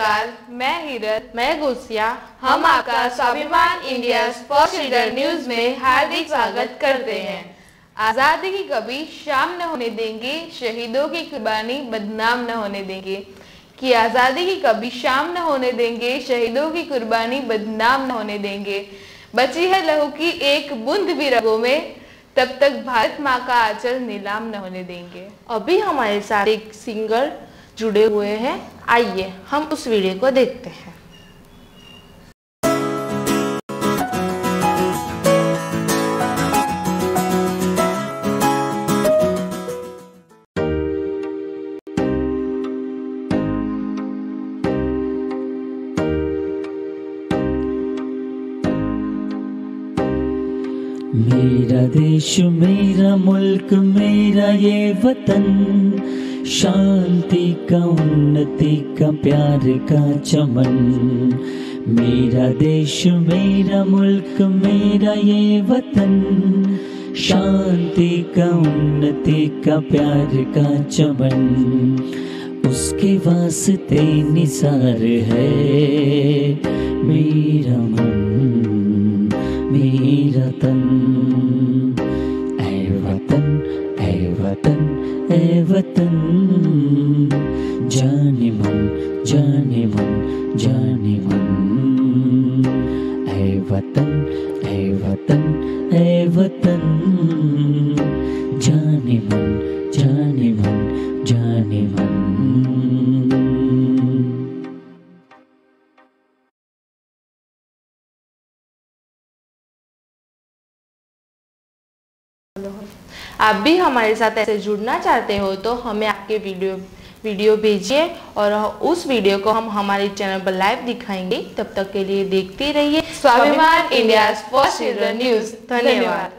नमस्कार, मैं हिरत, मैं गुसिया हम आपका स्वाभिमान इंडिया फ़र्स्ट लीडर न्यूज़ में हार्दिक स्वागत करते हैं। आज़ादी की कभी शाम न होने देंगे, शहीदों की कुर्बानी बदनाम न होने देंगे। कि आज़ादी की कभी शाम न होने देंगे, शहीदों की कुर्बानी बदनाम न होने देंगे। बची है लहू की एक बूंद भी रगों में, तब तक भारत माँ का आंचल नीलाम न होने देंगे। अभी हमारे साथ एक सिंगर जुड़े हुए हैं। आइए, हम उस वीडियो को देखते हैं। मेरा देश, मेरा मुल्क, मेरा ये वतन। शांति का उन्नति का प्यार का चमन। मेरा देश, मेरा मुल्क, मेरा ये वतन। शांति का उन्नति का प्यार का चमन। उसके वास्ते निसार है मेरा मन, मेरा तन। ऐ वतन ऐ वतन। वतन जाने मन जाने वतन ऐ वतन ऐ वतन आप भी हमारे साथ ऐसे जुड़ना चाहते हो तो हमें आपके वीडियो वीडियो भेजिए और उस वीडियो को हम हमारे चैनल पर लाइव दिखाएँगे। तब तक के लिए देखते रहिए। स्वाभिमान इंडिया फ़र्स्ट न्यूज़ धन्यवाद।